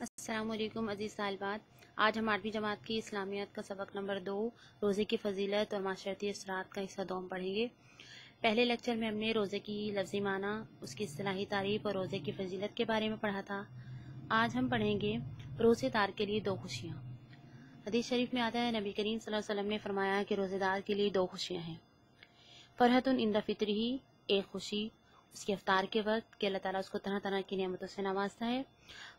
असलम अज़ीज़ सालबात आज हम आठवीं जमात की इस्लामियत का सबक नंबर दो, रोज़े की फजीलत और माशरती असरात का हिस्सा दोम पढ़ेंगे। पहले लेक्चर में हमने रोज़े की लफ्ज़ी माना, उसकी असलाही तारीफ़ और रोज़े की फजीलत के बारे में पढ़ा था। आज हम पढ़ेंगे रोज़ेदार के लिए दो खुशियाँ। हदीस शरीफ में आता है, नबी करीम वसल्लम ने फरमाया कि रोज़ेदार के लिए दो खुशियाँ हैं। फ़रहतुन इंदा फितर ही एक खुशी। उसके अवतार के वक्त कि अल्लाह ताला उसको तरह तरह की नियमतों से नवाजता है।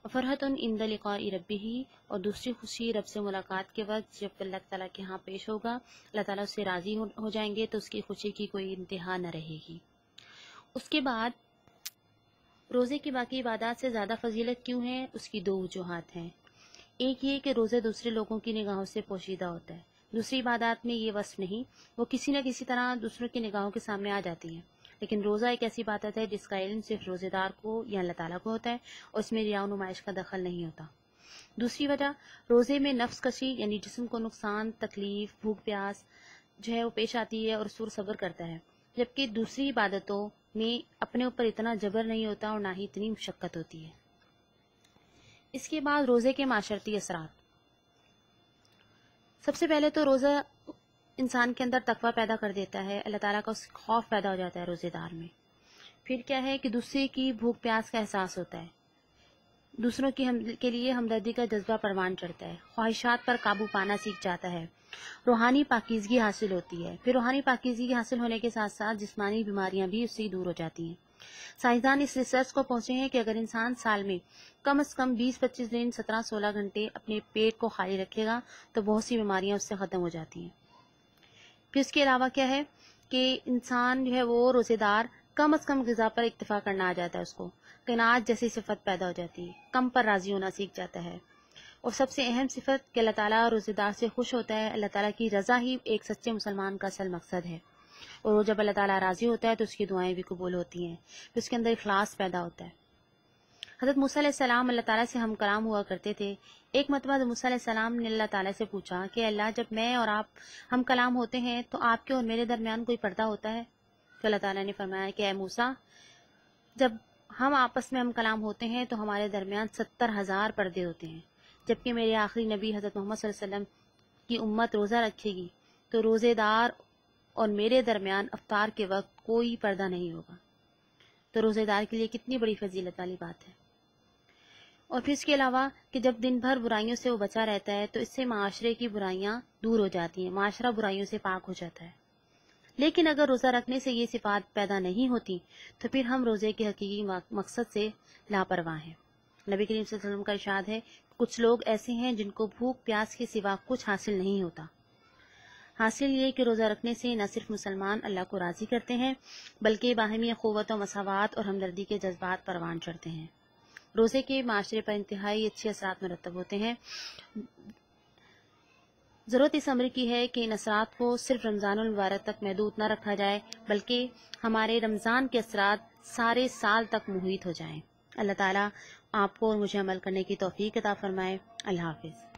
और फ़रहत इंद रबी ही और दूसरी खुशी रब से मुलाकात के वक्त जब अल्लाह ताला के यहाँ पेश होगा अल्लाह ताला उससे राज़ी हो, हो जाएँगे तो उसकी खुशी की कोई इंतहा न रहेगी। उसके बाद रोज़े की बाकी इबादत से ज़्यादा फजीलत क्यों है? उसकी दो वजूहत हैं। एक ये कि रोज़े दूसरे लोगों की निगाहों से पोशीदा होता है। दूसरी इबादत में ये वस्फ नहीं वो किसी न किसी तरह दूसरों की निगाहों के सामने आ जाती है। लेकिन रोज़ा एक ऐसी बात है जिसका इल्म सिर्फ़ रोज़ेदार को या अल्लाह ताला को होता है और इसमें रिया नुमाइश का दखल नहीं होता। दूसरी वजह, रोज़े में नफ्स कशी यानी जिसम को नुकसान, तकलीफ़, भूख, प्यास जो है वो पेश आती है और सुर सब्र करता है। जबकि दूसरी इबादतों में अपने ऊपर इतना जबर नहीं होता और ना ही इतनी मुशक्क़त होती है। इसके बाद रोज़े के माशरती असरात। सबसे पहले तो रोज़ा इंसान के अंदर तकवा पैदा कर देता है, अल्लाह ताला का खौफ पैदा हो जाता है रोज़ेदार में। फिर क्या है कि दूसरे की भूख प्यास का एहसास होता है। दूसरों की हम, के लिए हमदर्दी का जज्बा परवान चढ़ता है। ख्वाहिशात पर काबू पाना सीख जाता है। रूहानी पाकिजगी हासिल होती है। फिर रूहानी पाकिजगी हासिल होने के साथ साथ जिस्मानी बीमारियाँ भी उससे दूर हो जाती हैं। साइंसदान इस रिसर्च को पहुँचे हैं कि अगर इंसान साल में कम से कम 20-25 दिन 17-16 घंटे अपने पेट को खाली रखेगा तो बहुत सी बीमारियाँ उससे ख़त्म हो जाती हैं। फिर इसके अलावा क्या है कि इंसान जो है वो रोज़ेदार कम अज़ कम गज़ा पर इतफा करना आ जाता है उसको। कनाज जैसी सिफत पैदा हो जाती है, कम पर राज़ी होना सीख जाता है। और सबसे अहम सिफत कि अल्लाह ताला रोज़ेदार से खुश होता है, अल्लाह ताला की रज़ा ही एक सच्चे मुसलमान का असल मकसद है। और जब अल्लाह ताला राज़ी होता है तो उसकी दुआएँ भी कबूल होती हैं, फिर उसके अंदर इखलास पैदा होता है। हज़रत मूसा अल्लाह ताला से हम कलाम हुआ करते थे। एक मतबा मूसा ने अल्लाह ताला से पूछा कि अल्लाह, जब मैं और आप, हम कलाम होते हैं तो आपके और मेरे दरमियान कोई पर्दा होता है? तो अल्लाह ताला ने फरमाया कि मूसा, जब हम आपस में हम कलाम होते हैं तो हमारे दरमियान सत्तर हज़ार पर्दे होते हैं। जबकि मेरे आखिरी नबी हज़रत मोहम्मद की उम्मत रोज़ा रखेगी तो रोज़ेदार और मेरे दरमियान अफ्तार के वक्त कोई पर्दा नहीं होगा। तो रोज़ेदार के लिए कितनी बड़ी फजीलत वाली बात है। और फिर इसके अलावा कि जब दिन भर बुराइयों से वो बचा रहता है तो इससे माशरे की बुराइयाँ दूर हो जाती हैं, माशरा बुराइयों से पाक हो जाता है। लेकिन अगर रोज़ा रखने से ये सिफात पैदा नहीं होती तो फिर हम रोज़े के हकीकी मकसद से लापरवाह हैं। नबी करीम वसल्लम का इशाद है, कुछ लोग ऐसे हैं जिनको भूख, प्यास के सिवा कुछ हासिल नहीं होता। हासिल ये कि रोज़ा रखने से न सिर्फ़ मुसलमान अल्लाह को राज़ी करते हैं, बल्कि बाहमी क़वत व मसावत और हमदर्दी के जज्बात परवान चढ़ते हैं। रोज़े के माशरे पर इंतहाई अच्छे असरा मरतब होते हैं। ज़रूरत इस अमर की है कि इन असरा को सिर्फ़ रमज़ान मुबारक तक महदूद न रखा जाए, बल्कि हमारे रमज़ान के असरा सारे साल तक मुहित हो जाए। अल्लाह ताला आपको और मुझे अमल करने की तोफ़ी अता फ़रमाए। अल्लाह हाफिज़।